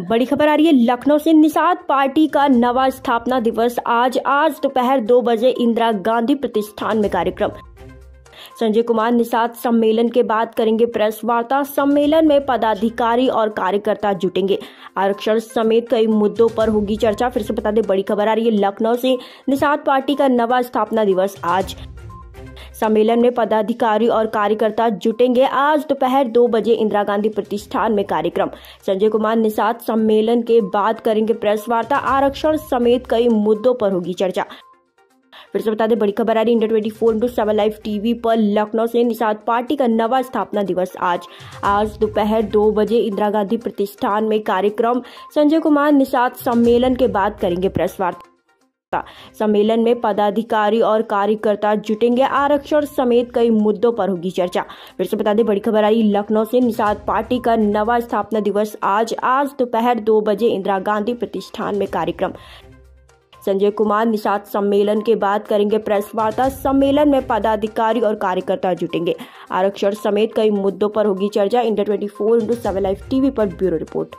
बड़ी खबर आ रही है, लखनऊ से निषाद पार्टी का नवा स्थापना दिवस। आज आज दोपहर दो बजे इंदिरा गांधी प्रतिष्ठान में कार्यक्रम। संजय कुमार निषाद सम्मेलन के बाद करेंगे प्रेस वार्ता सम्मेलन में पदाधिकारी और कार्यकर्ता जुटेंगे। आरक्षण समेत कई मुद्दों पर होगी चर्चा। फिर से बता दें, बड़ी खबर आ रही है, लखनऊ से निषाद पार्टी का नवा स्थापना दिवस आज। सम्मेलन में पदाधिकारी और कार्यकर्ता जुटेंगे। आज दोपहर दो बजे इंदिरा गांधी प्रतिष्ठान में कार्यक्रम। संजय कुमार निषाद सम्मेलन के बाद करेंगे प्रेस वार्ता आरक्षण समेत कई मुद्दों पर होगी चर्चा। फिर से बता दें, बड़ी खबर आ रही India twenty four into seven live TV पर लखनऊ से निषाद पार्टी का नवा स्थापना दिवस आज। आज दोपहर दो बजे इंदिरा गांधी प्रतिष्ठान में कार्यक्रम। संजय कुमार निषाद सम्मेलन के बाद करेंगे प्रेस वार्ता सम्मेलन में पदाधिकारी और कार्यकर्ता जुटेंगे आरक्षण समेत कई मुद्दों पर होगी चर्चा। फिर से बता दें, बड़ी खबर आई लखनऊ से, निषाद पार्टी का नवा स्थापना दिवस आज आज दोपहर दो बजे इंदिरा गांधी प्रतिष्ठान में कार्यक्रम। संजय कुमार निषाद सम्मेलन के बाद करेंगे प्रेस वार्ता। सम्मेलन में पदाधिकारी और कार्यकर्ता जुटेंगे। आरक्षण समेत कई मुद्दों पर होगी चर्चा। India twenty four into seven live TV पर ब्यूरो रिपोर्ट।